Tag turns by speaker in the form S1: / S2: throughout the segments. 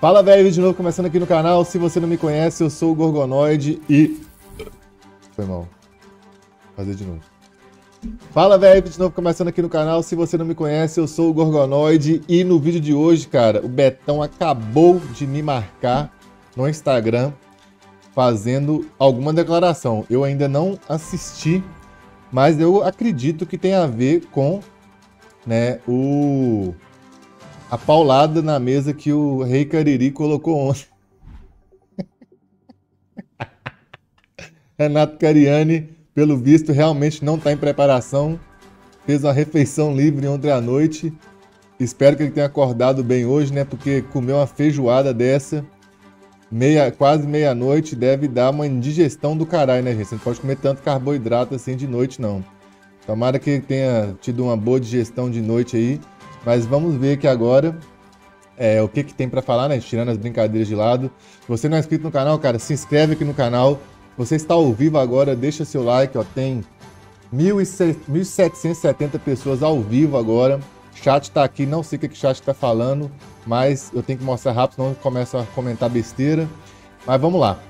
S1: Fala, velho, de novo começando aqui no canal. Se você não me conhece, eu sou o Gorgonoide e. Foi mal. Vou fazer de novo. Fala, velho, de novo começando aqui no canal. Se você não me conhece, eu sou o Gorgonoide e no vídeo de hoje, cara, o Betão acabou de me marcar no Instagram fazendo alguma declaração. Eu ainda não assisti, mas eu acredito que tem a ver com, né, o a paulada na mesa que o Rei Cariri colocou ontem. Renato Cariani, pelo visto, realmente não está em preparação. Fez uma refeição livre ontem à noite. Espero que ele tenha acordado bem hoje, né? Porque comer uma feijoada dessa, meia, quase meia-noite, deve dar uma indigestão do caralho, né, gente? Você não pode comer tanto carboidrato assim de noite, não. Tomara que ele tenha tido uma boa digestão de noite aí. Mas vamos ver aqui agora é, o que, que tem para falar, né? Tirando as brincadeiras de lado. Se você não é inscrito no canal, cara, se inscreve aqui no canal. Você está ao vivo agora, deixa seu like, ó. Tem 1.770 pessoas ao vivo agora. Chat está aqui, não sei o que, o chat está falando, mas eu tenho que mostrar rápido, senão começa a comentar besteira. Mas vamos lá.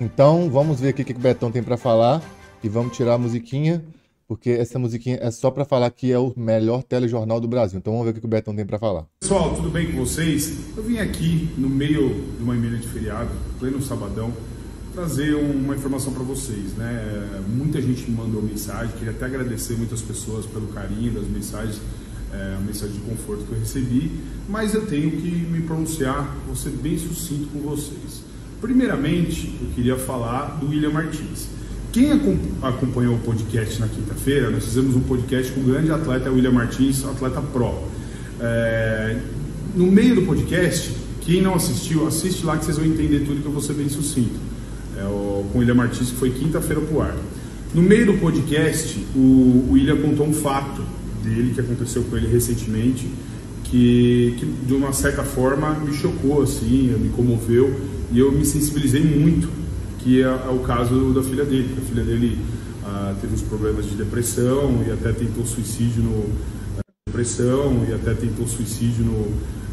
S1: Então, vamos ver o que, que o Betão tem para falar e vamos tirar a musiquinha porque essa musiquinha é só para falar que é o melhor telejornal do Brasil. Então vamos ver o que o Betão tem para falar.
S2: Pessoal, tudo bem com vocês? Eu vim aqui no meio de uma emenda de feriado, pleno sabadão, trazer uma informação para vocês, né? Muita gente me mandou mensagem, queria até agradecer muitas pessoas pelo carinho das mensagens, é, a mensagem de conforto que eu recebi, mas eu tenho que me pronunciar, vou ser bem sucinto com vocês. Primeiramente, eu queria falar do William Martins. Quem acompanhou o podcast na quinta-feira, nós fizemos um podcast com o grande atleta William Martins, atleta pro. É, no meio do podcast, quem não assistiu, assiste lá que vocês vão entender tudo que eu vou ser bem sucinto. É, o, com o William Martins, que foi quinta-feira pro ar. No meio do podcast, o, o William contou um fato dele que aconteceu com ele recentemente, que, que de uma certa forma me chocou, assim, me comoveu e eu me sensibilizei muito que é, é o caso da filha dele. A filha dele ah, teve uns problemas de depressão e até tentou suicídio no eh, depressão e até tentou suicídio no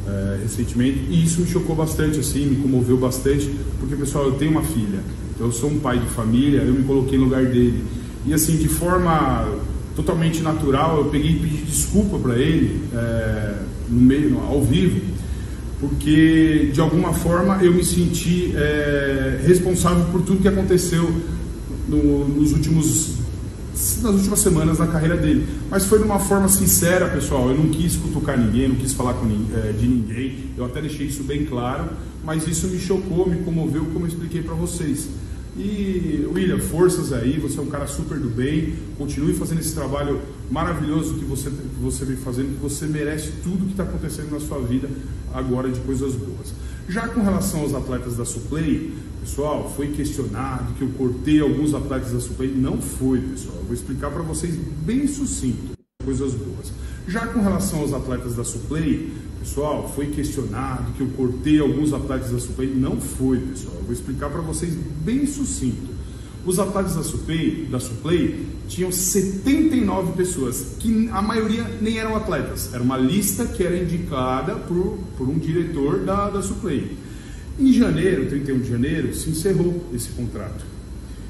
S2: eh, recentemente. E isso me chocou bastante assim, me comoveu bastante porque pessoal eu tenho uma filha, então eu sou um pai de família, eu me coloquei no lugar dele. E assim de forma totalmente natural eu peguei e pedi desculpa para ele eh, no meio, ao vivo porque de alguma forma eu me senti é, responsável por tudo que aconteceu no, nos últimos nas últimas semanas na carreira dele. Mas foi de uma forma sincera, pessoal. Eu não quis cutucar ninguém, não quis falar com, é, de ninguém. Eu até deixei isso bem claro, mas isso me chocou, me comoveu, como eu expliquei para vocês. E William, forças aí, você é um cara super do bem, continue fazendo esse trabalho maravilhoso que você, que você vem fazendo, que você merece tudo que está acontecendo na sua vida agora de coisas boas. Já com relação aos atletas da Suplay, pessoal, foi questionado que eu cortei alguns atletas da Suplay. Não foi, pessoal. Eu vou explicar para vocês bem sucinto, coisas boas. Já com relação aos atletas da Suplay, Pessoal, foi questionado que eu cortei alguns atletas da Suplay. Não foi, pessoal. Eu vou explicar para vocês bem sucinto. Os atletas da Suplay, da Suplay tinham 79 pessoas, que a maioria nem eram atletas. Era uma lista que era indicada por, por um diretor da, da Suplay. Em janeiro, 31 de janeiro, se encerrou esse contrato.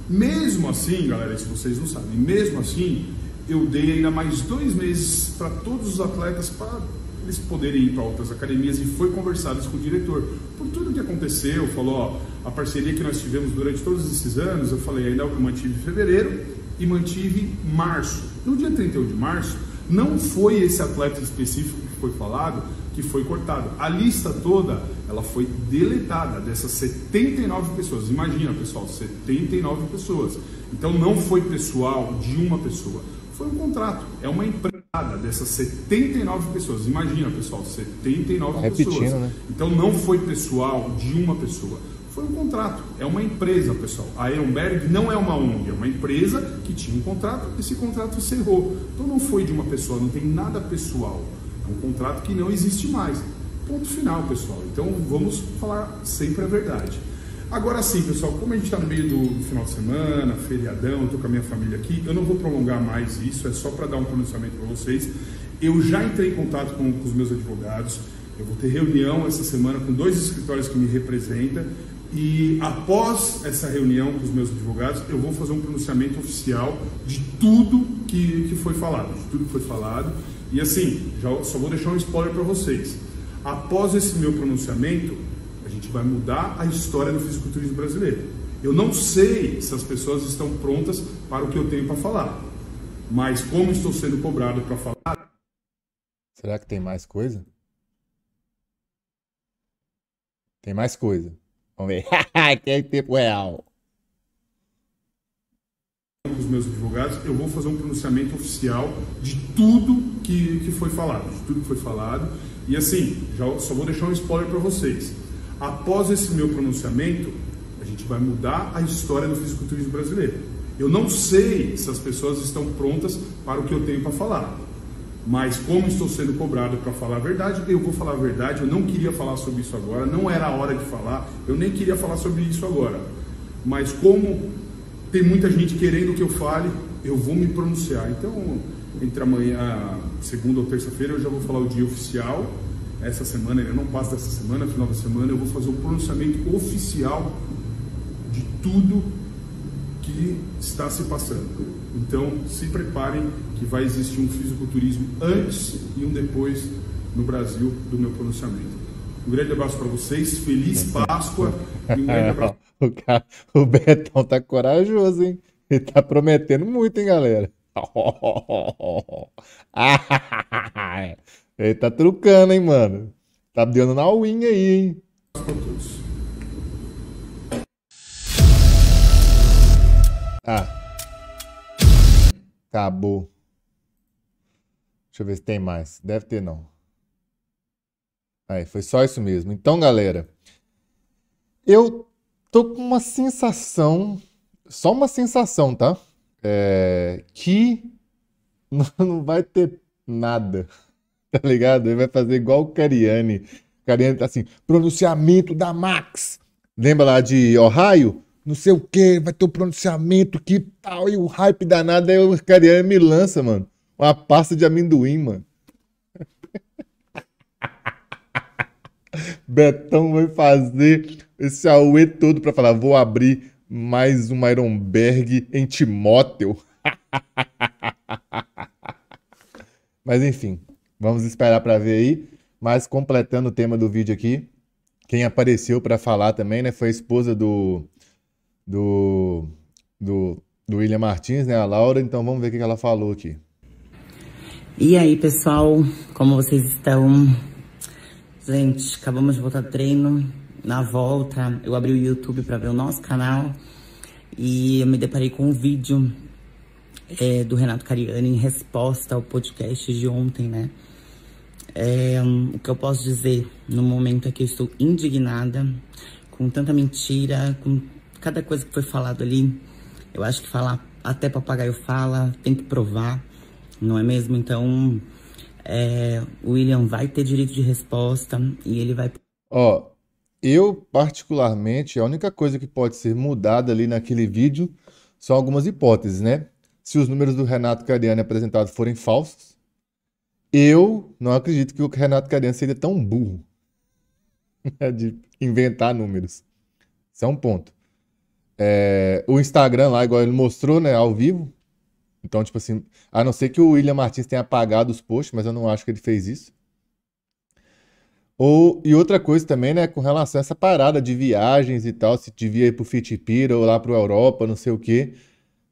S2: Mesmo assim, galera, se vocês não sabem, mesmo assim, eu dei ainda mais dois meses para todos os atletas para eles poderem ir para outras academias e foi conversado isso com o diretor. Por tudo que aconteceu, falou, ó, a parceria que nós tivemos durante todos esses anos, eu falei, ainda eu mantive fevereiro e mantive março. No dia 31 de março, não foi esse atleta específico que foi falado que foi cortado. A lista toda, ela foi deletada dessas 79 pessoas. Imagina, pessoal, 79 pessoas. Então não foi pessoal de uma pessoa, foi um contrato, é uma empresa dessas 79 pessoas. Imagina, pessoal, 79
S1: Repetindo,
S2: pessoas.
S1: Né?
S2: Então não foi pessoal de uma pessoa. Foi um contrato, é uma empresa, pessoal. A Ehrenberg não é uma ONG, é uma empresa que tinha um contrato, esse contrato encerrou. Então não foi de uma pessoa, não tem nada pessoal. É um contrato que não existe mais. Ponto final, pessoal. Então vamos falar sempre a verdade. Agora sim, pessoal, como a gente está no meio do, final de semana, feriadão, estou com a minha família aqui, eu não vou prolongar mais isso, é só para dar um pronunciamento para vocês. Eu já entrei em contato com, com os meus advogados, Eu vou ter reunião essa semana com dois escritórios que me representam e após essa reunião com os meus advogados, eu vou fazer um pronunciamento oficial de tudo que, que foi falado, de tudo que foi falado. E assim, já só vou deixar um spoiler para vocês. Após esse meu pronunciamento, a gente vai mudar a história do fisiculturismo brasileiro. Eu não sei se as pessoas estão prontas para o que eu tenho para falar, mas como estou sendo cobrado para falar.
S1: Será que tem mais coisa? Tem mais coisa. Vamos ver. que é tempo real.
S2: Os meus advogados, eu vou fazer um pronunciamento oficial de tudo que, que foi falado, de tudo que foi falado. E assim, já só vou deixar um spoiler para vocês. Após esse meu pronunciamento, a gente vai mudar a história do fisiculturismo brasileiro. Eu não sei se as pessoas estão prontas para o que eu tenho para falar. Mas como estou sendo cobrado para falar a verdade, eu vou falar a verdade. Eu não queria falar sobre isso agora, não era a hora de falar. Eu nem queria falar sobre isso agora. Mas como tem muita gente querendo que eu fale, eu vou me pronunciar. Então, entre amanhã, segunda ou terça-feira, eu já vou falar o dia oficial. Essa semana, eu não passo dessa semana, final da semana, eu vou fazer o pronunciamento oficial de tudo que está se passando. Então, se preparem que vai existir um fisiculturismo antes e um depois no Brasil do meu pronunciamento. Um grande abraço para vocês, feliz Páscoa e um grande abraço.
S1: o, cara, o Betão tá corajoso, hein? Ele tá prometendo muito, hein, galera? Ele tá trucando, hein, mano? Tá dando na win aí, hein? Ah. Acabou. Deixa eu ver se tem mais. Deve ter não. Aí, foi só isso mesmo. Então, galera, eu tô com uma sensação, só uma sensação, tá? É, que não vai ter nada, tá ligado? Ele vai fazer igual o Cariani. O Cariani tá assim, pronunciamento da Max. Lembra lá de Ohio? não sei o que, vai ter o um pronunciamento que tal, e o hype danado, aí o Cariani me lança, mano, uma pasta de amendoim, mano. Betão vai fazer esse auê todo para falar, vou abrir mais um Ironberg em Timóteo. Mas enfim, vamos esperar para ver aí. Mas completando o tema do vídeo aqui, quem apareceu para falar também, né, foi a esposa do do, do, do William Martins, né? A Laura. Então vamos ver o que ela falou aqui.
S3: E aí, pessoal, como vocês estão? Gente, acabamos de voltar do treino. Na volta, eu abri o YouTube para ver o nosso canal e eu me deparei com um vídeo é, do Renato Cariani em resposta ao podcast de ontem, né? É, o que eu posso dizer no momento é que eu estou indignada com tanta mentira, com cada coisa que foi falado ali, eu acho que falar até papagaio fala, tem que provar, não é mesmo? Então, é, o William vai ter direito de resposta e ele vai.
S1: Ó, eu particularmente, a única coisa que pode ser mudada ali naquele vídeo são algumas hipóteses, né? Se os números do Renato Cariani apresentados forem falsos, eu não acredito que o Renato Cariani seria tão burro de inventar números. Isso é um ponto. É, o Instagram lá, igual ele mostrou, né, ao vivo. Então, tipo assim, a não ser que o William Martins tenha apagado os posts, mas eu não acho que ele fez isso. Ou, e outra coisa também, né, com relação a essa parada de viagens e tal, se devia ir pro Fitipira ou lá pro Europa, não sei o quê.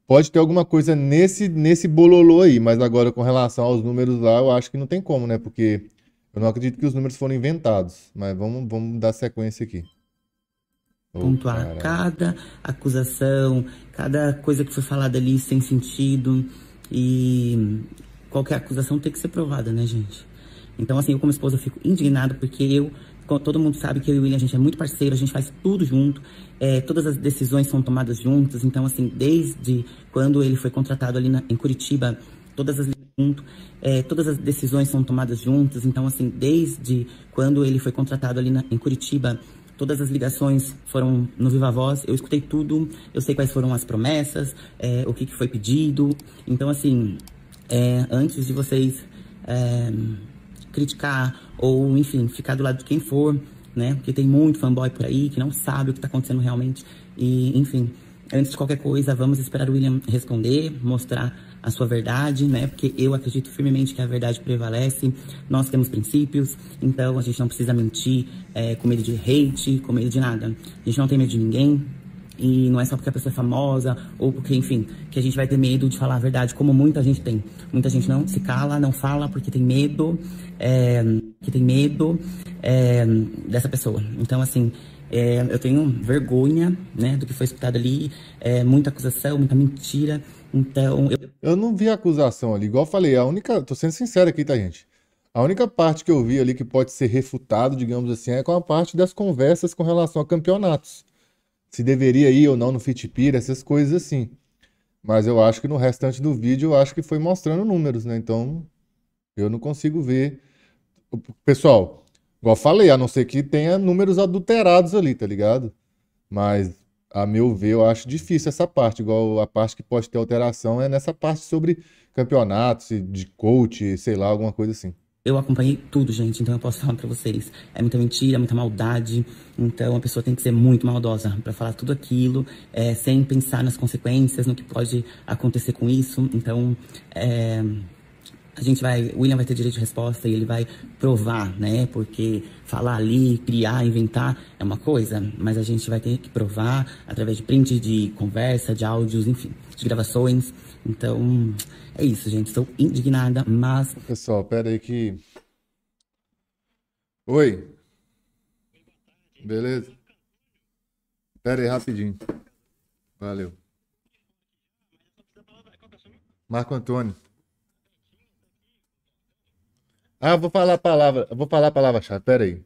S1: Pode ter alguma coisa nesse, nesse bololô aí, mas agora com relação aos números lá, eu acho que não tem como, né? Porque eu não acredito que os números foram inventados. Mas vamos, vamos dar sequência aqui
S3: pontuar cada acusação, cada coisa que foi falada ali sem sentido. E qualquer acusação tem que ser provada, né, gente? Então, assim, eu como esposa fico indignada porque eu, todo mundo sabe que eu e o William, a gente é muito parceiro, a gente faz tudo junto, é, todas as decisões são tomadas juntas. Então, assim, desde quando ele foi contratado ali na, em Curitiba, todas as junto, é, todas as decisões são tomadas juntas. Então, assim, desde quando ele foi contratado ali na, em Curitiba, Todas as ligações foram no Viva Voz, eu escutei tudo, eu sei quais foram as promessas, é, o que, que, foi pedido. Então, assim, é, antes de vocês é, criticar ou, enfim, ficar do lado de quem for, né? Porque tem muito fanboy por aí que não sabe o que tá acontecendo realmente. E, enfim, antes de qualquer coisa, vamos esperar o William responder, mostrar a sua verdade, né? Porque eu acredito firmemente que a verdade prevalece. Nós temos princípios, então a gente não precisa mentir é, com medo de hate, com medo de nada. A gente não tem medo de ninguém. E não é só porque a pessoa é famosa ou porque, enfim, que a gente vai ter medo de falar a verdade, como muita gente tem. Muita gente não se cala, não fala porque tem medo, é, que tem medo é, dessa pessoa. Então, assim, é, eu tenho vergonha, né, do que foi escutado ali, é, muita acusação, muita mentira. Então, eu...
S1: eu não vi acusação ali, igual eu falei, a única, tô sendo sincero aqui, tá, gente? A única parte que eu vi ali que pode ser refutado, digamos assim, é com a parte das conversas com relação a campeonatos. Se deveria ir ou não no Fitpira, essas coisas assim. Mas eu acho que no restante do vídeo, eu acho que foi mostrando números, né? Então, eu não consigo ver. Pessoal, igual falei, a não ser que tenha números adulterados ali, tá ligado? Mas a meu ver, eu acho difícil essa parte. Igual a parte que pode ter alteração é nessa parte sobre campeonatos, de coach, sei lá, alguma coisa assim.
S3: Eu acompanhei tudo, gente, então eu posso falar pra vocês. É muita mentira, muita maldade. Então a pessoa tem que ser muito maldosa para falar tudo aquilo, é, sem pensar nas consequências, no que pode acontecer com isso. Então, é, a gente vai, o William vai ter direito de resposta e ele vai provar, né? Porque falar ali, criar, inventar é uma coisa, mas a gente vai ter que provar através de print de conversa, de áudios, enfim, de gravações. Então, é isso, gente. Estou indignada, mas.
S1: Pessoal, pera aí que. Oi. Beleza? Pera aí, rapidinho. Valeu. Marco Antônio. Ah, eu vou falar a palavra. Vou falar a palavra-chave. Pera aí.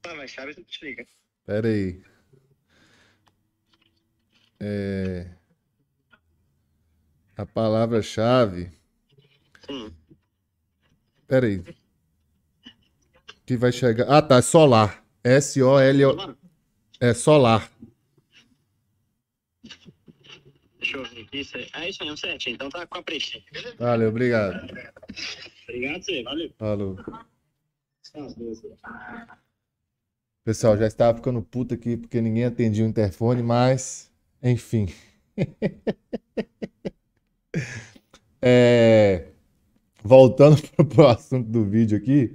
S4: Palavra-chave, você explica.
S1: Pera aí. É... A palavra-chave.
S4: Sim.
S1: Pera aí. Que vai chegar. Ah, tá. Solar. S-O-L-O. É solar.
S4: Deixa eu ver aqui. Isso aí. É isso aí, um certinho. Então tá com a beleza?
S1: Valeu, obrigado.
S4: Obrigado, você. Valeu.
S1: Falou. Pessoal, já estava ficando puto aqui porque ninguém atendia o interfone, mas. Enfim. É, Voltando para o assunto do vídeo aqui.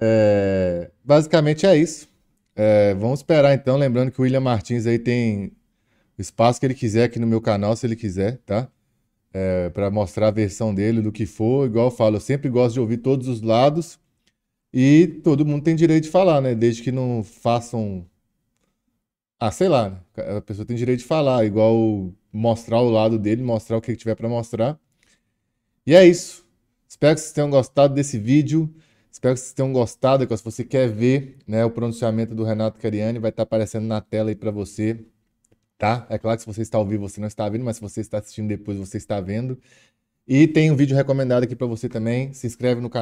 S1: é, Basicamente é isso. É, Vamos esperar então. Lembrando que o William Martins aí tem espaço que ele quiser aqui no meu canal, se ele quiser, tá? para mostrar a versão dele do que for. Igual eu falo, eu sempre gosto de ouvir todos os lados. E todo mundo tem direito de falar, né? Desde que não façam. Ah, sei lá, né? A pessoa tem direito de falar, igual mostrar o lado dele, mostrar o que tiver para mostrar. E é isso. Espero que vocês tenham gostado desse vídeo. Espero que vocês tenham gostado. Se você quer ver né, o pronunciamento do Renato Cariani, vai estar aparecendo na tela aí para você. Tá? É claro que se você está ao vivo, você não está vendo, mas se você está assistindo depois, você está vendo. E tem um vídeo recomendado aqui para você também. Se inscreve no canal.